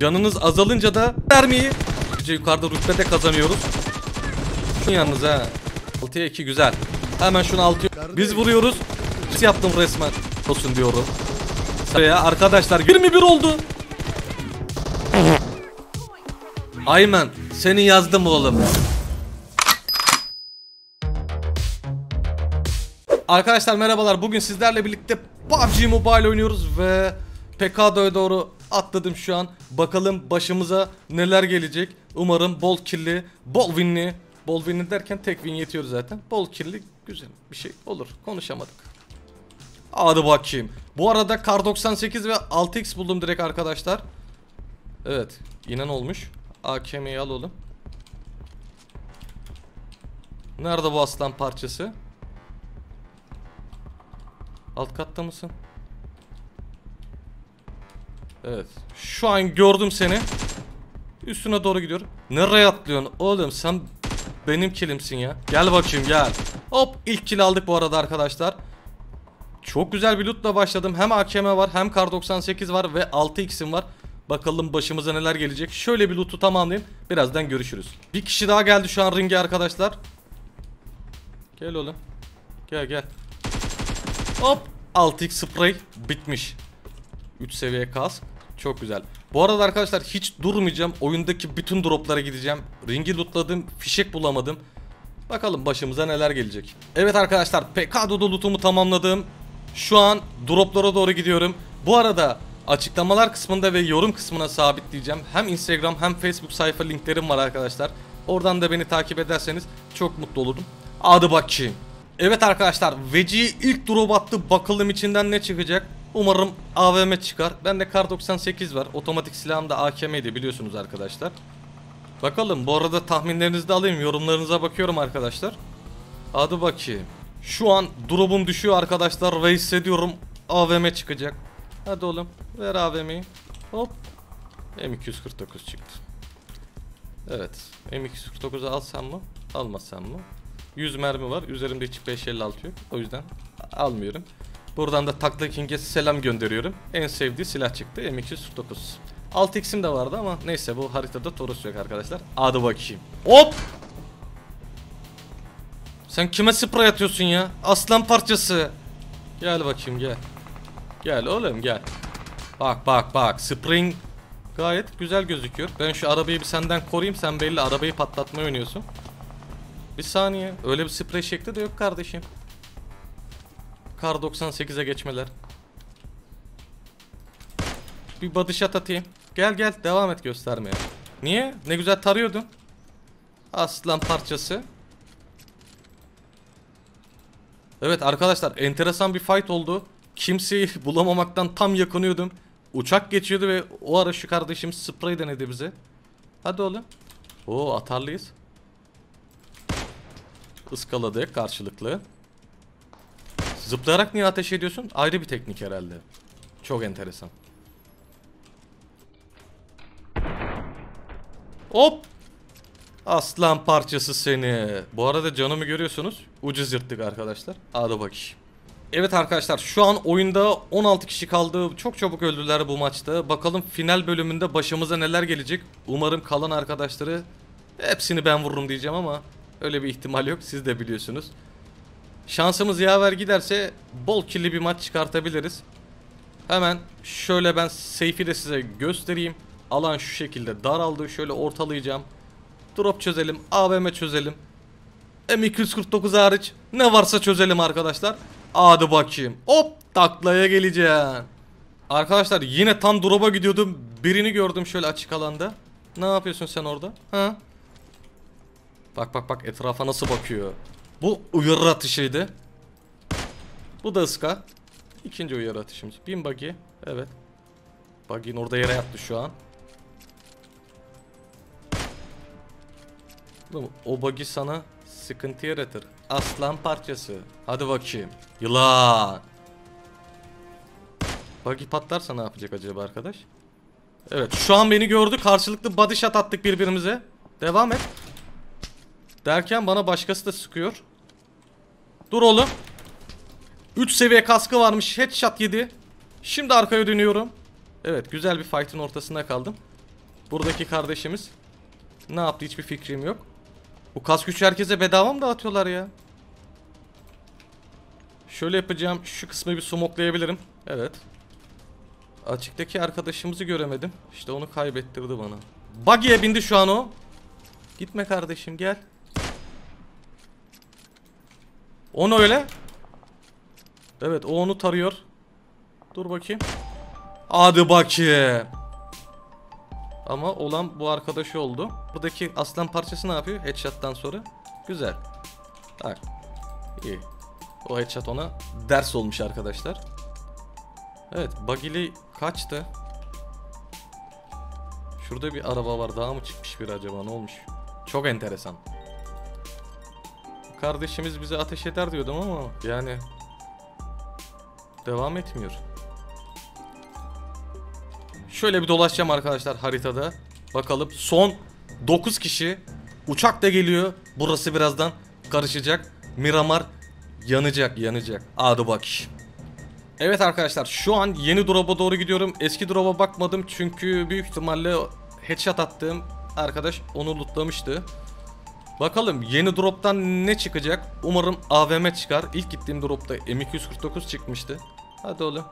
Canınız azalınca da vermeyi Gece yukarıda rütbede kazanıyoruz. Şunu yalnız ha. 6'ya 2 güzel. Hemen şunu 6'ya. Biz vuruyoruz. Biz yaptım resmen. Olsun diyorum. Ya arkadaşlar 21 oldu. Aymen seni yazdım oğlum. Arkadaşlar merhabalar. Bugün sizlerle birlikte PUBG Mobile oynuyoruz ve PKD'ye doğru atladım şu an. Bakalım başımıza neler gelecek. Umarım bol killi, bol winli. Bol winli derken tek win yetiyor zaten. Bol killi güzel bir şey olur. Konuşamadık. Hadi bakayım. Bu arada Kar 98 ve 6x buldum direkt arkadaşlar. Evet. inan olmuş. AKM'yi al. Nerede bu aslan parçası? Alt katta mısın? Evet. Şu an gördüm seni. Üstüne doğru gidiyorum. Nereye atlıyorsun? Oğlum sen benim kilimsin ya. Gel bakayım gel. Hop ilk kill aldık bu arada arkadaşlar. Çok güzel bir lootla başladım. Hem AKM var hem Kar 98 var ve 6x'im var. Bakalım başımıza neler gelecek. Şöyle bir loot'u tamamlayayım. Birazdan görüşürüz. Bir kişi daha geldi şu an ringe arkadaşlar. Gel oğlum. Gel gel. Hop 6x spray bitmiş. 3 seviye kask. Çok güzel. Bu arada arkadaşlar hiç durmayacağım. Oyundaki bütün droplara gideceğim. Ringi lootladım. Fişek bulamadım. Bakalım başımıza neler gelecek. Evet arkadaşlar PK'da lootumu tamamladım. Şu an droplara doğru gidiyorum. Bu arada açıklamalar kısmında ve yorum kısmına sabitleyeceğim. Hem Instagram hem Facebook sayfa linklerim var arkadaşlar. Oradan da beni takip ederseniz çok mutlu olurum. Hadi bakayım. Evet arkadaşlar Veci ilk drop attı. Bakalım içinden ne çıkacak. Umarım AVM çıkar. Bende Kar 98 var. Otomatik silahım da AKM'ydi biliyorsunuz arkadaşlar. Bakalım bu arada tahminlerinizi de alayım. Yorumlarınıza bakıyorum arkadaşlar. Hadi bakayım. Şu an drop'um düşüyor arkadaşlar ve hissediyorum AVM çıkacak. Hadi oğlum ver AVM'yi. Hop. M249 çıktı. Evet. M249'u alsam mı? Almasam mı? 100 mermi var. Üzerimde hiç 556 yok. O yüzden almıyorum. Buradan da Takla King'e selam gönderiyorum. En sevdiği silah çıktı. M249. 6x'im de vardı ama neyse bu haritada Torus yok arkadaşlar. Hadi bakayım. Hop! Sen kime sprey atıyorsun ya? Aslan parçası. Gel bakayım gel. Gel oğlum gel. Bak bak bak. Spring gayet güzel gözüküyor. Ben şu arabayı bir senden koruyayım. Sen belli arabayı patlatmayı oynuyorsun. Bir saniye. Öyle bir sprey şekli de yok kardeşim. Kar 98'e geçmeler. Bir body shot atayım. Gel gel devam et göstermeye. Niye? Ne güzel tarıyordun. Aslan parçası. Evet arkadaşlar enteresan bir fight oldu. Kimseyi bulamamaktan tam yakınıyordum. Uçak geçiyordu ve o ara şu kardeşim sprey denedi bize. Hadi oğlum. Oo atarlıyız. Iskaladık karşılıklı. Zıplayarak niye ateş ediyorsun? Ayrı bir teknik herhalde. Çok enteresan. Hop! Aslan parçası seni. Bu arada canımı görüyorsunuz. Ucuz yırttık arkadaşlar. Hadi bakayım. Evet arkadaşlar şu an oyunda 16 kişi kaldı. Çok çabuk öldüler bu maçta. Bakalım final bölümünde başımıza neler gelecek. Umarım kalan arkadaşları hepsini ben vururum diyeceğim ama öyle bir ihtimal yok. Siz de biliyorsunuz. Şansımız yaver giderse bol kirli bir maç çıkartabiliriz. Hemen şöyle ben seyfi de size göstereyim. Alan şu şekilde daraldı. Şöyle ortalayacağım. Drop çözelim. AVM çözelim. M249 hariç ne varsa çözelim arkadaşlar. Hadi bakayım. Hop taklaya geleceğim. Arkadaşlar yine tam drop'a gidiyordum. Birini gördüm şöyle açık alanda. Ne yapıyorsun sen orada? Ha? Bak bak bak etrafa nasıl bakıyor. Bu uyarı atışıydı. Bu da ıska. İkinci uyarı atışımız. Bin buggy. Evet. Buggy'nin orada yere yattı şu an. O buggy sana sıkıntı yaratır. Aslan parçası. Hadi bakayım. Yılan. Buggy patlarsa ne yapacak acaba arkadaş? Evet şu an beni gördü. Karşılıklı body shot attık birbirimize. Devam et. Derken bana başkası da sıkıyor. Dur oğlum. 3 seviye kaskı varmış. Headshot yedi. Şimdi arkaya dönüyorum. Evet güzel bir fight'ın ortasında kaldım. Buradaki kardeşimiz. Ne yaptı hiçbir fikrim yok. Bu kas güç herkese bedava mı dağıtıyorlar ya? Şöyle yapacağım. Şu kısmı bir smoklayabilirim. Evet. Açıktaki arkadaşımızı göremedim. İşte onu kaybettirdi bana. Buggy'e bindi şu an o. Gitme kardeşim gel. Onu öyle. Evet o onu tarıyor. Dur bakayım. Hadi bakayım. Ama olan bu arkadaşı oldu. Buradaki aslan parçası ne yapıyor? Headshot'tan sonra. Güzel. Bak. İyi. O headshot ona ders olmuş arkadaşlar. Evet Bagili kaçtı? Şurada bir araba var daha mı çıkmış bir acaba ne olmuş? Çok enteresan. Kardeşimiz bize ateş eder diyordum ama yani devam etmiyor. Şöyle bir dolaşacağım arkadaşlar haritada. Bakalım son 9 kişi uçak da geliyor. Burası birazdan karışacak. Miramar yanacak yanacak. Hadi bak. Evet arkadaşlar şu an yeni drop'a doğru gidiyorum. Eski drop'a bakmadım çünkü büyük ihtimalle headshot attığım arkadaş onu lootlamıştı. Bakalım yeni drop'tan ne çıkacak? Umarım AVM çıkar. İlk gittiğim drop'ta M249 çıkmıştı. Hadi oğlum.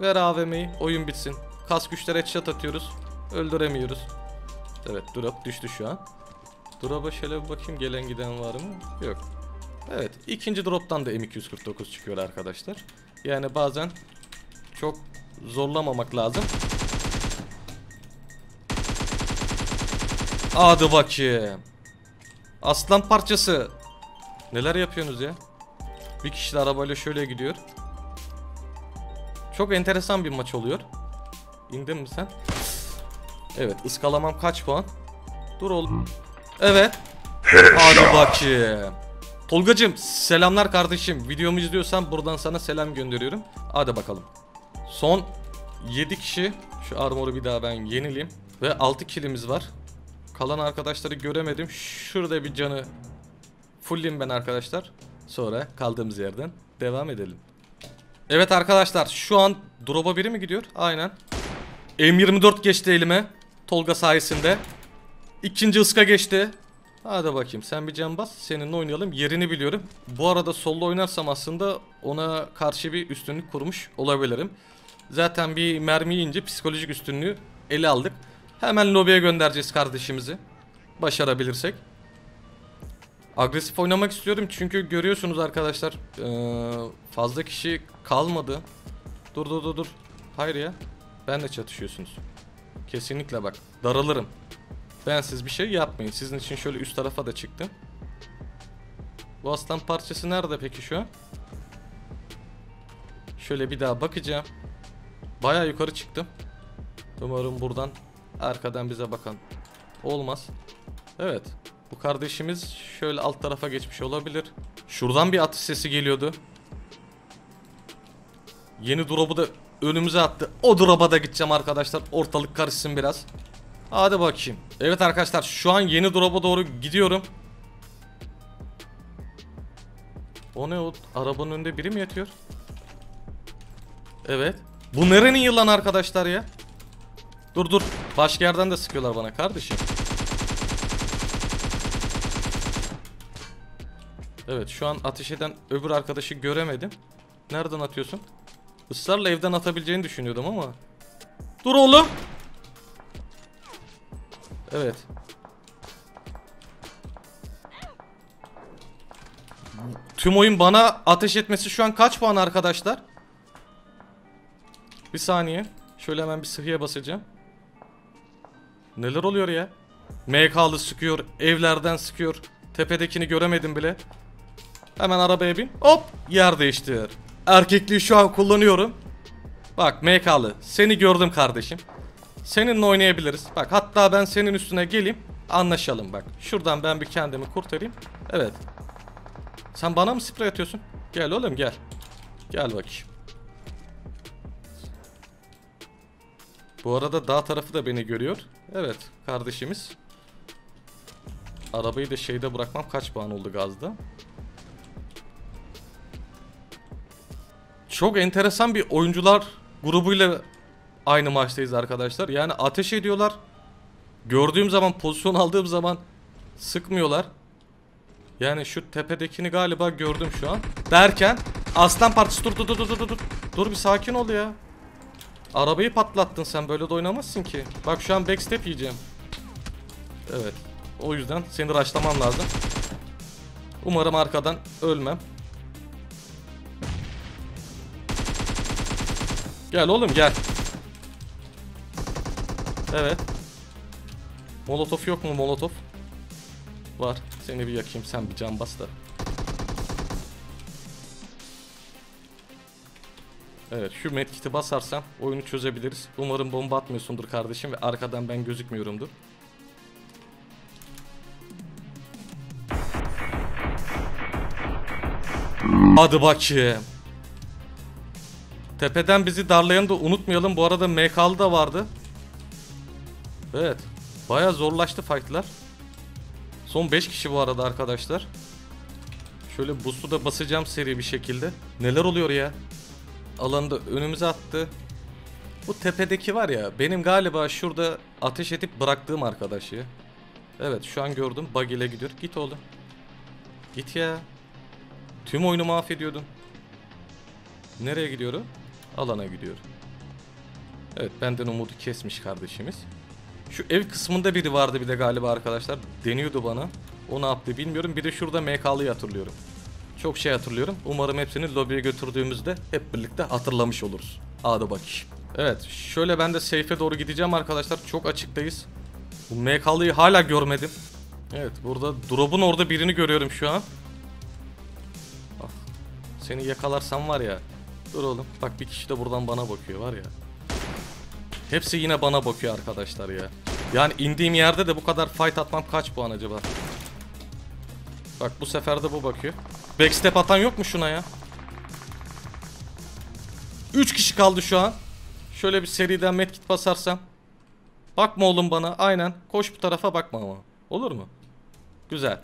Ver AVM'yi. Oyun bitsin. Kas güçlere headshot atıyoruz. Öldüremiyoruz. Evet drop düştü şu an. Drop'a şöyle bir bakayım gelen giden var mı? Yok. Evet ikinci drop'tan da M249 çıkıyor arkadaşlar. Yani bazen çok zorlamamak lazım. Hadi bakayım. Aslan parçası. Neler yapıyorsunuz ya? Bir kişi de arabayla şöyle gidiyor. Çok enteresan bir maç oluyor. İndin mi sen? Evet ıskalamam kaç puan? Dur oğlum. Evet. Hadi bakayım. Tolgacım selamlar kardeşim. Videomu izliyorsan buradan sana selam gönderiyorum. Hadi bakalım. Son 7 kişi. Şu armoru bir daha ben yenileyim. Ve 6 kilimiz var. Kalan arkadaşları göremedim. Şurada bir canı fullleyim ben arkadaşlar. Sonra kaldığımız yerden devam edelim. Evet arkadaşlar şu an drop'a biri mi gidiyor? Aynen. M24 geçti elime. Tolga sayesinde. İkinci ıska geçti. Hadi bakayım sen bir can bas seninle oynayalım yerini biliyorum. Bu arada solo oynarsam aslında ona karşı bir üstünlük kurmuş olabilirim. Zaten bir mermi yiyince psikolojik üstünlüğü ele aldık. Hemen lobiye göndereceğiz kardeşimizi. Başarabilirsek. Agresif oynamak istiyorum çünkü görüyorsunuz arkadaşlar fazla kişi kalmadı. Dur dur dur dur. Hayır ya. Ben de çatışıyorsunuz. Kesinlikle bak. Daralırım. Ben siz bir şey yapmayın. Sizin için şöyle üst tarafa da çıktım. Bu aslan parçası nerede peki şu an? Şöyle bir daha bakacağım. Baya yukarı çıktım. Umarım buradan arkadan bize bakan olmaz. Evet. Bu kardeşimiz şöyle alt tarafa geçmiş olabilir. Şuradan bir atış sesi geliyordu. Yeni drop'u da önümüze attı. O drop'a da gideceğim arkadaşlar. Ortalık karışsın biraz. Hadi bakayım. Evet arkadaşlar şu an yeni drop'a doğru gidiyorum. O ne o? Arabanın önünde biri mi yatıyor? Evet. Bu nerenin yılan arkadaşlar ya? Dur dur. Başka yerden de sıkıyorlar bana kardeşim. Evet şu an ateş eden öbür arkadaşı göremedim. Nereden atıyorsun? Israrla evden atabileceğini düşünüyordum ama. Dur oğlum. Evet. Tüm oyun bana ateş etmesi şu an kaç puan arkadaşlar? Bir saniye. Şöyle hemen bir sıhhiye basacağım. Neler oluyor ya? MK'lı sıkıyor, evlerden sıkıyor. Tepedekini göremedim bile. Hemen arabaya bin. Hop! Yer değiştir. Erkekliği şu an kullanıyorum. Bak MK'lı. Seni gördüm kardeşim. Seninle oynayabiliriz. Bak hatta ben senin üstüne geleyim. Anlaşalım bak. Şuradan ben bir kendimi kurtarayım. Evet. Sen bana mı sprey atıyorsun? Gel oğlum gel. Gel bakayım. Bu arada dağ tarafı da beni görüyor. Evet kardeşimiz. Arabayı da şeyde bırakmam kaç puan oldu gazda. Çok enteresan bir oyuncular grubuyla aynı maçtayız arkadaşlar. Yani ateş ediyorlar. gördüğüm zaman pozisyon aldığım zaman sıkmıyorlar. Yani şu tepedekini galiba gördüm şu an. Derken aslan partisi dur dur dur dur dur dur. Dur bir sakin ol ya. Arabayı patlattın sen böyle de oynamazsın ki. Bak şu an backstep yiyeceğim. Evet. O yüzden seni raşlamam lazım. Umarım arkadan ölmem. Gel oğlum gel. Evet. Molotof yok mu molotof? Var. Seni bir yakayım sen bir can bas da. Evet şu medkit'i basarsam oyunu çözebiliriz. Umarım bomba atmıyorsundur kardeşim ve arkadan ben gözükmüyorumdur. Hadi bakayım. Tepeden bizi darlayanı da unutmayalım. Bu arada MK'lı da vardı. Evet. Baya zorlaştı fightlar. Son 5 kişi bu arada arkadaşlar. Şöyle boost'u da basacağım seri bir şekilde. Neler oluyor ya? Alanı da önümüze attı. Bu tepedeki var ya benim galiba şurada ateş edip bıraktığım arkadaş ya. Evet şu an gördüm. Bug ile gidiyor. Git oğlum. Git ya. Tüm oyunu mahvediyordun. Nereye gidiyorum? Alana gidiyor. Evet benden umudu kesmiş kardeşimiz. Şu ev kısmında biri vardı bir de galiba arkadaşlar. Deniyordu bana. O ne yaptı bilmiyorum. Bir de şurada MK'lıyı hatırlıyorum. Çok şey hatırlıyorum. Umarım hepsini lobiye götürdüğümüzde hep birlikte hatırlamış oluruz. Hadi bakayım. Evet şöyle ben de safe'e doğru gideceğim arkadaşlar. Çok açıktayız. Bu MK'lıyı hala görmedim. Evet burada drop'un orada birini görüyorum şu an. Ah, seni yakalarsam var ya. Dur oğlum. Bak bir kişi de buradan bana bakıyor var ya. Hepsi yine bana bakıyor arkadaşlar ya. Yani indiğim yerde de bu kadar fight atmam kaç puan acaba? Bak bu sefer de bu bakıyor. Backstep atan yok mu şuna ya? 3 kişi kaldı şu an. Şöyle bir seriden medkit basarsam. Bakma oğlum bana. Aynen. Koş bu tarafa bakma ama. Olur mu? Güzel.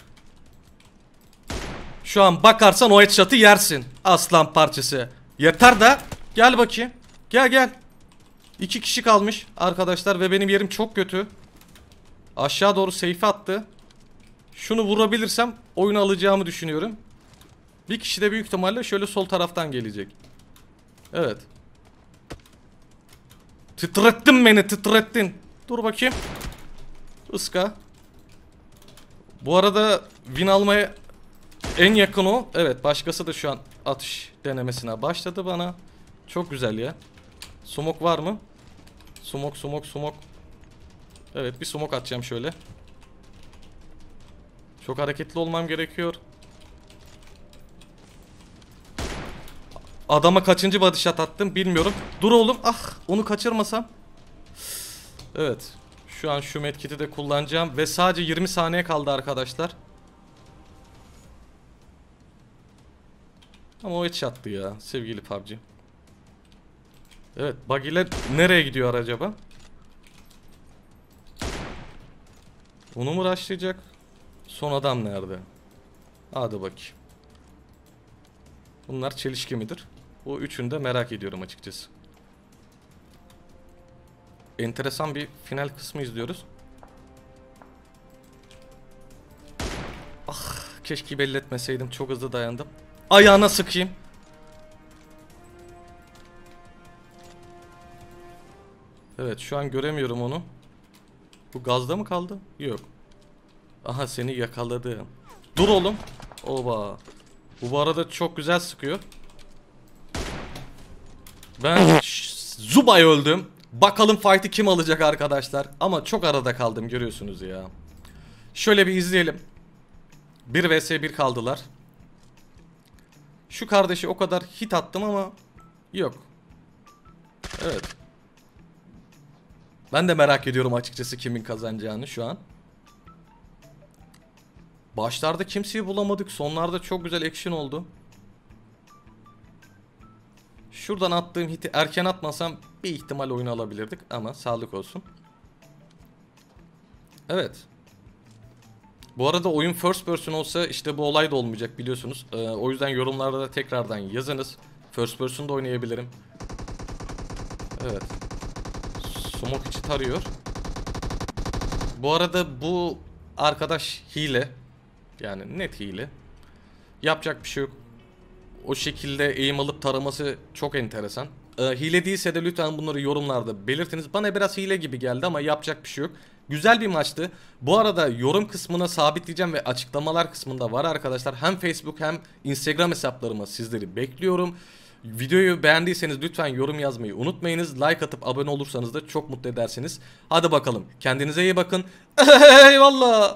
Şu an bakarsan o headshot'ı yersin. Aslan parçası. Yeter de. Gel bakayım. Gel gel. İki kişi kalmış arkadaşlar ve benim yerim çok kötü. Aşağı doğru seyfe attı. Şunu vurabilirsem oyunu alacağımı düşünüyorum. Bir kişi de büyük ihtimalle şöyle sol taraftan gelecek. Evet. Titrettin beni titrettin. Dur bakayım. Iska. Bu arada win almaya en yakın o. Evet başkası da şu an atış denemesine başladı bana. Çok güzel ya. Smoke var mı? Smoke smoke smoke. Evet bir smoke atacağım şöyle. Çok hareketli olmam gerekiyor. Adama kaçıncı body shot attım bilmiyorum. Dur oğlum. Ah onu kaçırmasam. Evet. Şu an şu medkit'i de kullanacağım. Ve sadece 20 saniye kaldı arkadaşlar. Ama o headshot'tı ya sevgili PUBG. Evet bagiler nereye gidiyor acaba? Onu mu rushlayacak? Son adam nerede? Hadi bakayım. Bunlar çelişki midir? Bu üçünü de merak ediyorum açıkçası. Enteresan bir final kısmı izliyoruz. Ah keşke belli etmeseydim. Çok hızlı dayandım. Ayağına sıkayım. Evet şu an göremiyorum onu. Bu gazda mı kaldı? Yok. Aha seni yakaladım. Dur oğlum. Oba. Bu bu arada çok güzel sıkıyor. Ben Zubay öldüm. Bakalım fight'ı kim alacak arkadaşlar. Ama çok arada kaldım görüyorsunuz ya. Şöyle bir izleyelim. 1 vs 1 kaldılar. Şu kardeşi o kadar hit attım ama yok. Evet. Ben de merak ediyorum açıkçası kimin kazanacağını şu an. Başlarda kimseyi bulamadık. Sonlarda çok güzel action oldu. Şuradan attığım hiti erken atmasam bir ihtimal oyunu alabilirdik ama sağlık olsun. Evet. Bu arada oyun first person olsa işte bu olay da olmayacak biliyorsunuz. Ee, o yüzden yorumlarda da tekrardan yazınız. First person da oynayabilirim. Evet. Smoke içi tarıyor. Bu arada bu arkadaş hile. Yani net hile. Yapacak bir şey yok. O şekilde eğim alıp taraması çok enteresan. Ee, hile değilse de lütfen bunları yorumlarda belirtiniz. Bana biraz hile gibi geldi ama yapacak bir şey yok. Güzel bir maçtı. Bu arada yorum kısmına sabitleyeceğim ve açıklamalar kısmında var arkadaşlar. Hem Facebook hem Instagram hesaplarıma sizleri bekliyorum. Videoyu beğendiyseniz lütfen yorum yazmayı unutmayınız. Like atıp abone olursanız da çok mutlu edersiniz. Hadi bakalım. Kendinize iyi bakın. Eyvallah.